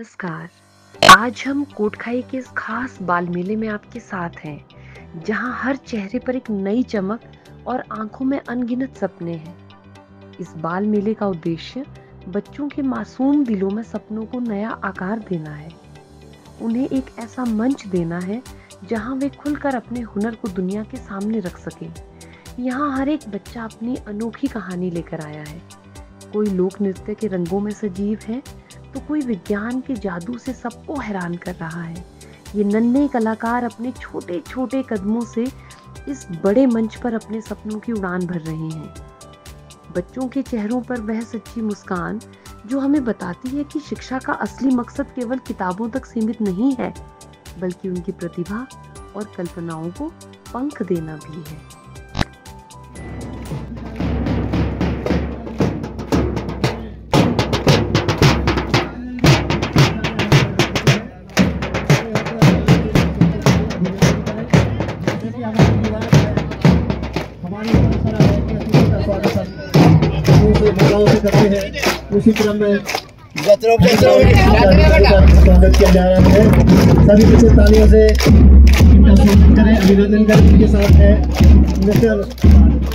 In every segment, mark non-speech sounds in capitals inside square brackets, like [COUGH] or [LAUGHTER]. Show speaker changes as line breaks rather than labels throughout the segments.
नमस्कार। आज हम कोटखाई के इस खास बाल मेले में आपके साथ हैं, जहाँ हर चेहरे पर एक नई चमक और आँखों में अनगिनत सपने हैं। इस बाल मेले का उद्देश्य बच्चों के मासूम दिलों में सपनों को नया आकार देना है। उन्हें एक ऐसा मंच देना है, जहाँ वे खुलकर अपने हुनर को दुनिया के सामने रख सकें। यहाँ हर एक बच्चा अपनी अनोखी कहानी लेकर आया है। कोई लोक नृत्य के रंगों में सजीव है तो कोई विज्ञान के जादू से सबको हैरान कर रहा है। ये नन्हे कलाकार अपने छोटे छोटे कदमों से इस बड़े मंच पर अपने सपनों की उड़ान भर रहे हैं। बच्चों के चेहरों पर वह सच्ची मुस्कान, जो हमें बताती है कि शिक्षा का असली मकसद केवल किताबों तक सीमित नहीं है, बल्कि उनकी प्रतिभा और कल्पनाओं को पंख देना भी है।
करते हैं उसी क्रम में स्वागत किया जा रहा है सभी पीछे तालियों से करें अभिनंदन करें उनके साथ है मिस्टर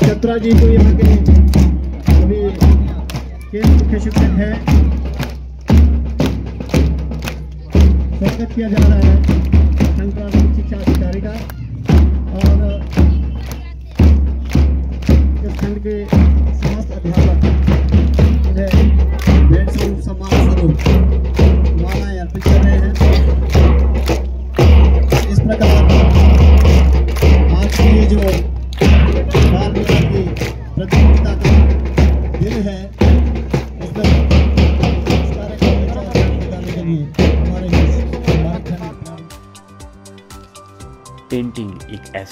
चत्रा जी को यहाँ के अभी केंद्र मुख्य शिक्षक है स्वागत किया जा रहा है। संक्रांत शिक्षा अधिकारी का और इस के समस्त अध्यापक।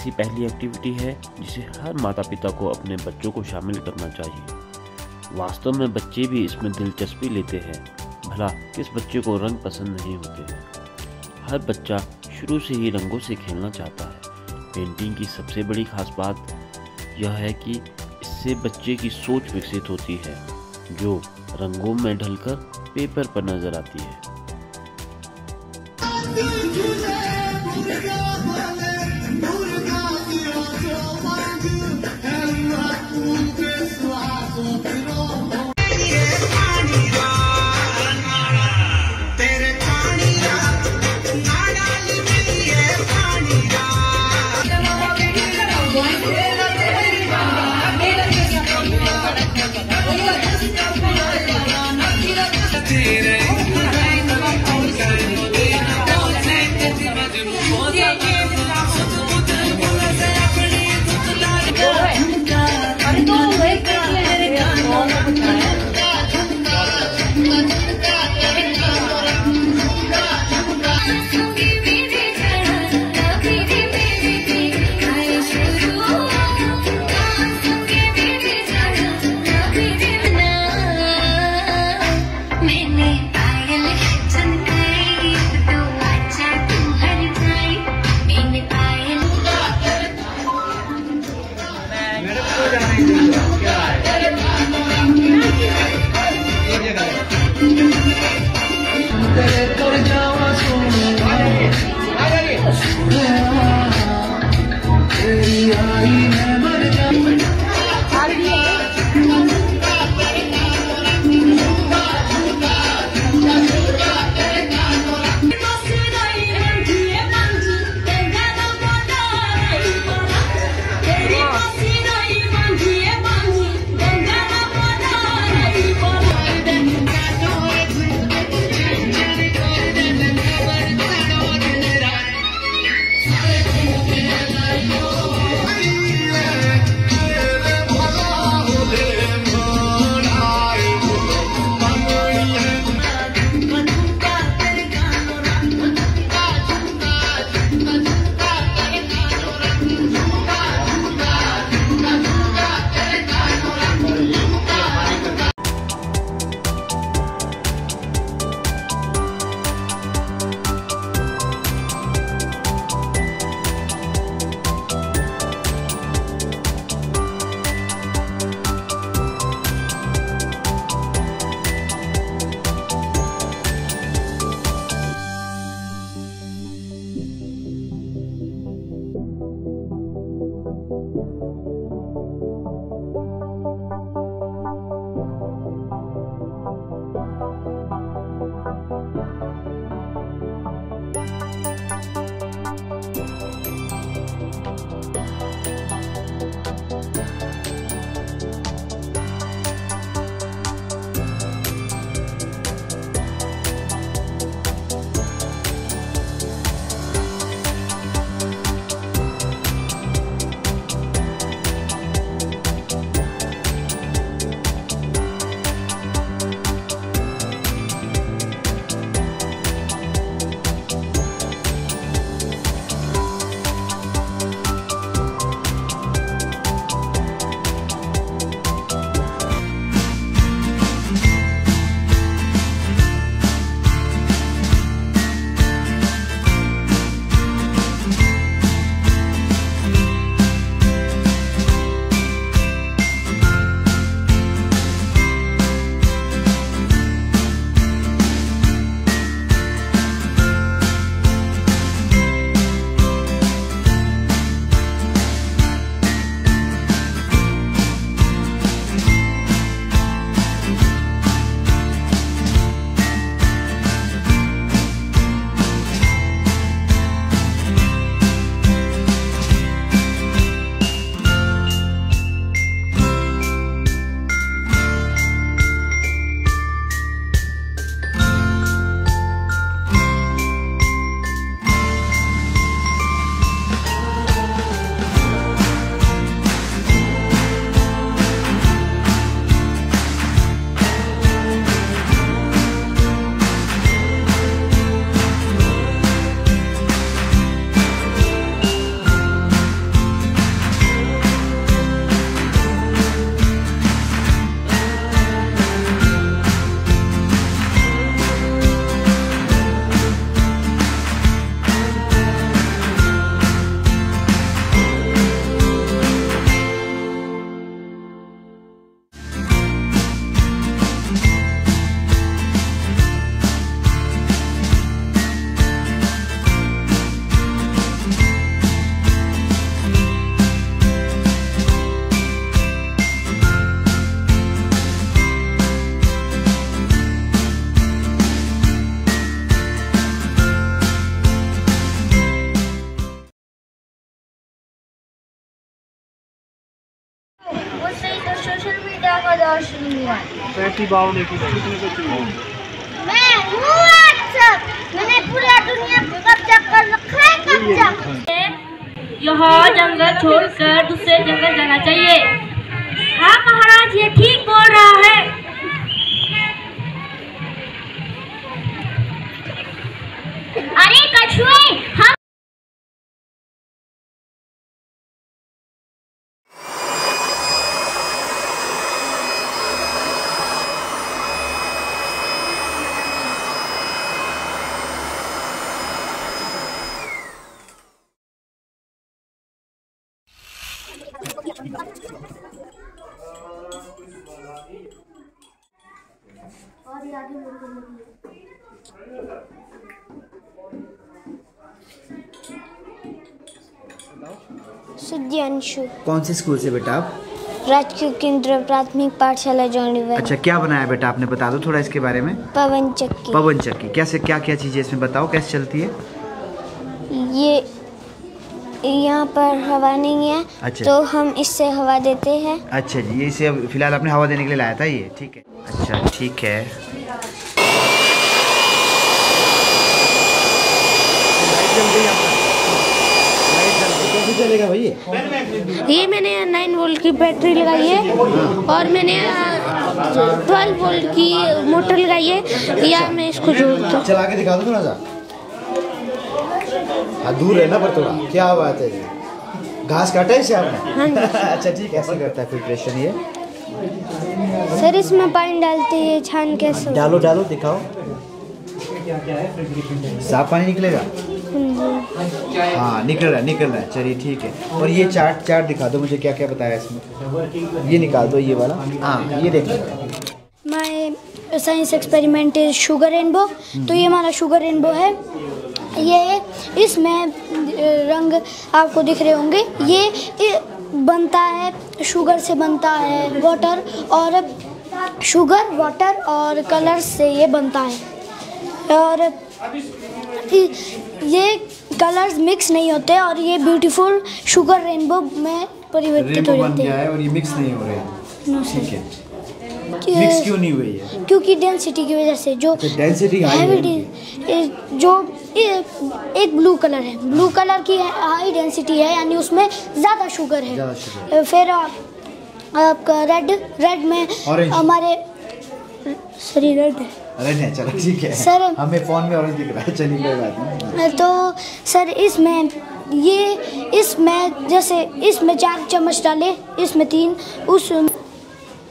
ऐसी पहली एक्टिविटी है जिसे हर माता पिता को अपने बच्चों को शामिल करना चाहिए। वास्तव में बच्चे भी इसमें दिलचस्पी लेते हैं। भला किस बच्चे को रंग पसंद नहीं होते हैं? हर बच्चा शुरू से ही रंगों से खेलना चाहता है। पेंटिंग की सबसे बड़ी खास बात यह है कि इससे बच्चे की सोच विकसित होती है, जो रंगों में ढलकर पेपर पर नज़र आती है।
मेरा
पैटी बाव ने की कितने बच्चे हैं?
मैं हूँ सब मैंने पूरा दुनिया कब्जा कर रखा है कब्जा
यहाँ जंगल छोड़कर दूसरे जंगल जाना चाहिए। हाँ महाराज ये ठीक बोल रहा है।
अरे कछुए हम सुद्यांशु
कौन से स्कूल से बेटा आप?
राजकीय केंद्र प्राथमिक पाठशाला जौनीवन
अच्छा क्या बनाया बेटा आपने? बता दो थोड़ा इसके बारे में।
पवन चक्की।
पवन चक्की। कैसे क्या क्या चीज़ें इसमें बताओ? कैसे चलती है?
ये यहाँ पर हवा नहीं है
अच्छा।
तो हम इससे हवा देते हैं।
अच्छा जी ये इसे फ़िलहाल आपने हवा देने के लिए लाया था ये ठीक है। अच्छा ठीक है। कैसे चलेगा भैया
ये? मैंने नाइन वोल्ट की बैटरी लगाई है और मैंने ट्वेल्व वोल्ट की मोटर लगाई है। या मैं इसको
चला के दिखा दो थोड़ा सा। हाँ दूर है ना पर थोड़ा। क्या बात है जी। घास काटा है इसे आपने? [LAUGHS] अच्छा ठीक है ऐसे करता है फिल्ट्रेशन ये।
सर इसमें पानी डालते हैं छान कैसे
डालो डालो दिखाओ। साफ़ पानी निकलेगा? हाँ निकल रहा है निकल रहा है। चलिए ठीक है। और ये चार्ट चार्ट दिखा दो मुझे क्या क्या बताया इसमें। ये निकाल दो ये वाला। हाँ ये देखो
my science experiment is sugar rainbow तो ये हमारा शुगर रेनबो है। ये इसमें रंग आपको दिख रहे होंगे। ये, ये बनता है शुगर से बनता है वाटर और शुगर वाटर और कलर से ये बनता है। और ये कलर्स मिक्स नहीं होते और ये ब्यूटीफुल शुगर रेनबो में परिवर्तित हो जाते हैं।
और ये मिक्स नहीं हो रहे हैं। ठीक है। मिक्स क्यों नहीं हुई है?
क्योंकि डेंसिटी की वजह से जो
डेंसिटी हाई है।
जो एक ब्लू कलर है। ब्लू कलर की हाई डेंसिटी है यानी उसमें ज़्यादा शुगर है। फिर आपका रेड रेड में हमारे सॉरी रेड है।
अरे नहीं चलो ठीक है।
सर-
हमें फ़ोन में ऑरेंज दिख रहा है चलिए कोई बात नहीं।
तो सर इसमें ये इसमें जैसे इसमें चार चम्मच डाले इसमें तीन उस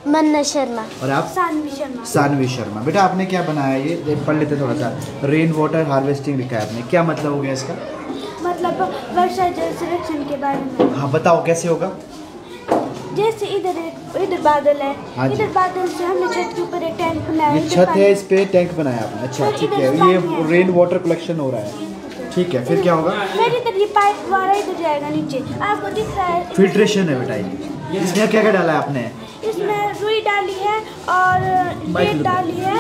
मन्ना शर्मा।
और आप?
सानवी शर्मा।
सानवी शर्मा। बेटा आपने क्या बनाया ये? ये पढ़ लेते थोड़ा सा। रेन वाटर हार्वेस्टिंग लिखा है आपने। क्या मतलब हो गया इसका?
मतलब वर्षा जल संरक्षण के बारे में।
हाँ बताओ कैसे होगा?
जैसे इधर इधर बादल है।
हाँ
इधर बादल से हमने छत के ऊपर एक टैंक बनाया
ये छत है इस पे टैंक बनाया आपने। अच्छा ठीक है ये रेन वाटर कलेक्शन हो रहा है। ठीक है फिर क्या होगा?
फिर इधर ये पाइप द्वारा इधर जाएगा नीचे। आपको दिख रहा है
फिल्ट्रेशन है बेटा ये। इसमें क्या क्या डाला है आपने?
इसमें है और
बाइक
रेत डाली है।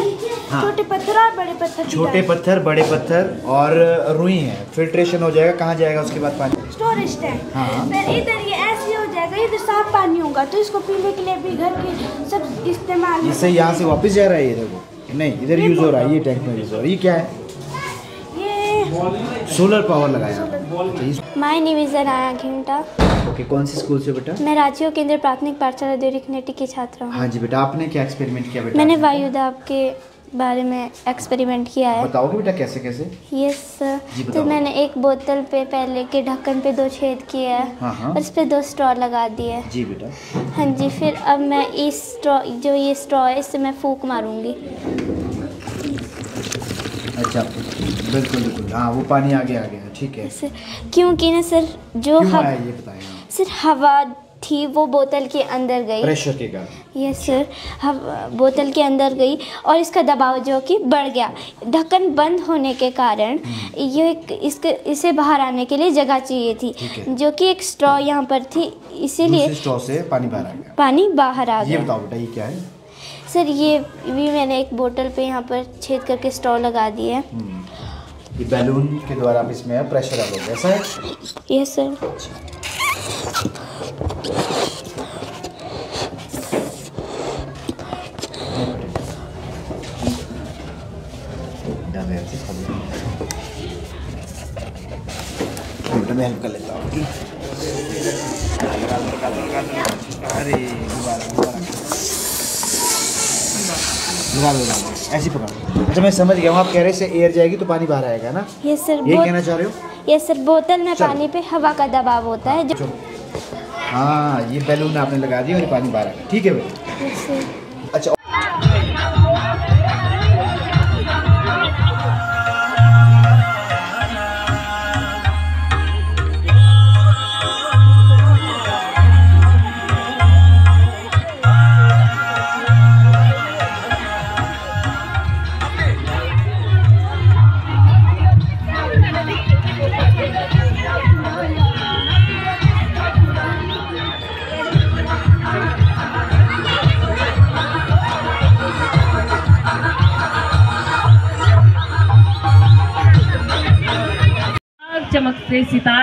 हाँ।
छोटे पत्थर और बड़े पत्थर
छोटे पत्थर बड़े पत्थर और रुई है। फिल्ट्रेशन हो जाएगा। कहाँ जाएगा उसके बाद पानी?
स्टोरेज टैंक
हाँ।
फिर इधर ये ऐसे हो जाएगा। इधर साफ़ पानी होगा। तो इसको पीने के लिए भी घर के सब इस्तेमाल
इससे यहाँ से वापस जा रहा है ये देखो। नहीं इधर यूज़ हो रहा है। ये टैंक में यूज़ हो रहा है। ये क्या है?
ये
सोलर पावर लगाया।
My name is Anaya Ghinta
okay कौन सी स्कूल से बेटा?
मैं राजीव केंद्र प्राथमिक पाठशाला देवरी कनेटी की छात्रा हूँ।
हाँ जी बेटा आपने क्या एक्सपेरिमेंट किया बेटा?
मैंने वायुदाब के बारे में एक्सपेरिमेंट किया है।
बताओगे बेटा कैसे कैसे?
यस तो मैंने एक बोतल पे पहले के ढक्कन पे दो छेद किए हैं
हाँ, हाँ।
और इस पे दो स्ट्रॉ लगा दिए।
जी बेटा।
हाँ जी फिर अब मैं इस स्ट्रॉ जो ये स्ट्रॉ है इससे मैं फूक मारूँगी।
अच्छा। बिल्कुल बिल्कुल। हाँ वो पानी आगे आ गया ठीक है।
सर क्योंकि ना सर जो हव-
ये बताएँ
सर हवा थी वो बोतल के अंदर गई।
प्रेशर के कारण।
यस सर हम बोतल के अंदर गई और इसका दबाव जो कि बढ़ गया। ढक्कन बंद होने के कारण ये एक- इसके इसे बाहर आने के लिए जगह चाहिए थी। जो कि एक स्ट्रॉ यहाँ पर थी इसीलिए
स्ट्रॉ से पानी बाहर आ गया।
पानी बाहर आ गया।
ये बताओ बेटा ये क्या है?
सर ये भी मैंने एक बोतल पे यहाँ पर छेद करके स्ट्रॉ लगा दी है।
हम्म, ये बैलून के द्वारा हम इसमें प्रेशर डालोगे ऐसा है?
यस सर
हेल्प कर लेता हूँ अरे दोबारा दोबारा। ऐसे ही पकड़ो। अच्छा मैं समझ गया हूँ आप कह रहे से एयर जाएगी तो पानी बाहर आएगा ना?
ये सर ये
कहना चाह रहे हो?
ये सर बोतल में पानी पे हवा का दबाव होता है जो
हाँ ये बैलून आपने लगा दिया और ये पानी बाहर आ गया। ठीक है बेटा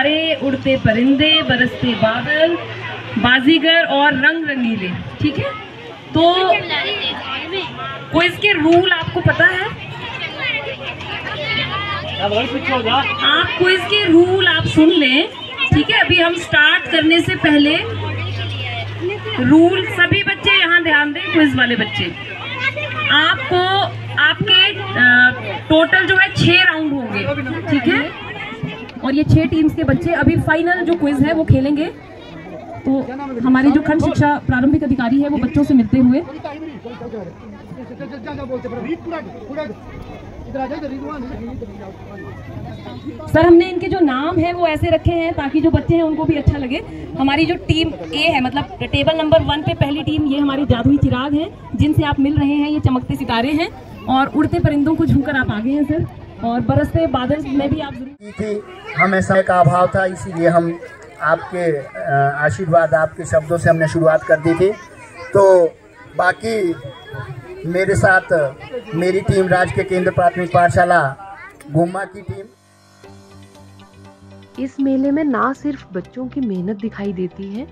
सितारे उड़ते परिंदे बरसते बादल बाजीगर और रंग रंगीले। ठीक है? तो क्विज के रूल आपको पता है? आप क्विज के रूल आप सुन लें। ठीक है? अभी हम स्टार्ट करने से पहले रूल सभी बच्चे यहाँ ध्यान दें क्विज वाले बच्चे। आपको आपके टोटल जो है छह राउंड होंगे। ठीक है? और ये छह टीम्स के बच्चे अभी फाइनल जो क्विज है वो खेलेंगे। तो हमारे जो खंड शिक्षा प्रारंभिक अधिकारी है, वो बच्चों से मिलते हुए। सर, हमने इनके जो नाम है, वो ऐसे रखे हैं ताकि जो बच्चे हैं, उनको भी अच्छा लगे। हमारी जो टीम ए है मतलब टेबल नंबर वन पे पहली टीम ये हमारे जादुई चिराग हैं, जिनसे आप मिल रहे हैं, ये चमकते सितारे हैं, और उड़ते परिंदों को झूमकर आप आगे हैं, सर। और बरसते बादल में भी आप ज़रूर
की थी हमें समय का अभाव था इसीलिए हम आपके आशीर्वाद आपके शब्दों से हमने शुरुआत कर दी थी। तो बाकी मेरे साथ मेरी टीम राजकीय केंद्र प्राथमिक पाठशाला गुम्मा की टीम।
इस मेले में ना सिर्फ़ बच्चों की मेहनत दिखाई देती है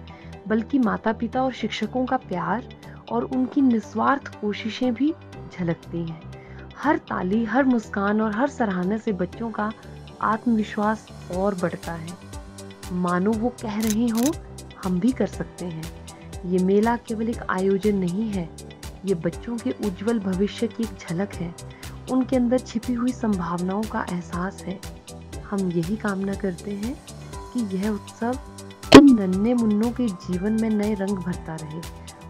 बल्कि माता पिता और शिक्षकों का प्यार और उनकी निस्वार्थ कोशिशें भी झलकती हैं। हर ताली, हर मुस्कान और हर सराहना से बच्चों का आत्मविश्वास और बढ़ता है। मानो वो कह रहे हों, हम भी कर सकते हैं। ये मेला केवल एक आयोजन नहीं है, ये बच्चों के उज्जवल भविष्य की एक झलक है। उनके अंदर छिपी हुई संभावनाओं का एहसास है। हम यही कामना करते हैं कि यह उत्सव इन नन्हे मुन्नों के जीवन में नए रंग भरता रहे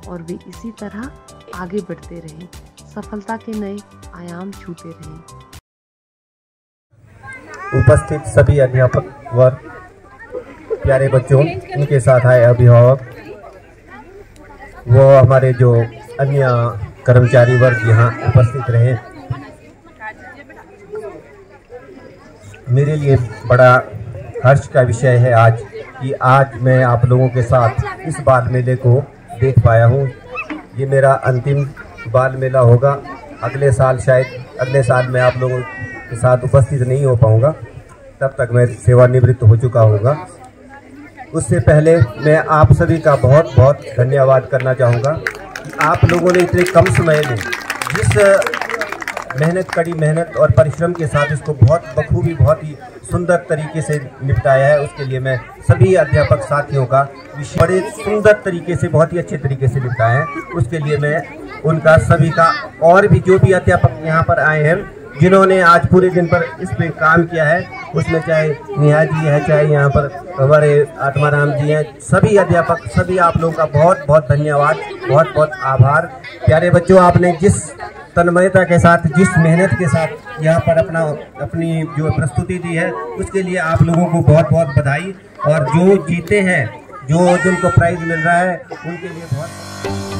और वे इसी तरह आगे बढ़ते रहें। सफलता के नए आयाम छूते रहें।
उपस्थित सभी अध्यापक वर्ग प्यारे बच्चों, उनके साथ आए अभिभावक, वो हमारे जो अन्य कर्मचारी वर्ग यहाँ उपस्थित रहे। मेरे लिए बड़ा हर्ष का विषय है आज कि आज मैं आप लोगों के साथ इस बाल मेले को देख पाया हूँ। ये मेरा अंतिम बाल मेला होगा। अगले साल शायद, अगले साल मैं आप लोगों के साथ उपस्थित नहीं हो पाऊँगा। तब तक मैं सेवानिवृत्त हो चुका होगा। उससे पहले मैं आप सभी का बहुत बहुत धन्यवाद करना चाहूँगा कि आप लोगों ने इतने कम समय में जिस मेहनत, कड़ी मेहनत और परिश्रम के साथ इसको बहुत बखूबी, बहुत ही सुंदर तरीके से निपटाया है, उसके लिए मैं सभी अध्यापक साथियों का बड़े सुंदर तरीके से, बहुत ही अच्छे तरीके से निपटाया है। उसके लिए मैं उनका सभी का और भी जो भी अध्यापक यहाँ पर आए हैं, जिन्होंने आज पूरे दिन पर इस पे काम किया है, उसमें चाहे नेहा जी है, चाहे यहाँ पर हमारे आत्माराम जी हैं, सभी अध्यापक, सभी आप लोगों का बहुत बहुत धन्यवाद बहुत बहुत आभार। प्यारे बच्चों, आपने जिस तन्मयता के साथ, जिस मेहनत के साथ यहाँ पर अपना, अपनी जो प्रस्तुति दी है, उसके लिए आप लोगों को बहुत बहुत बधाई, और जो जीते हैं, जो जिनको प्राइज मिल रहा है, उनके लिए बहुत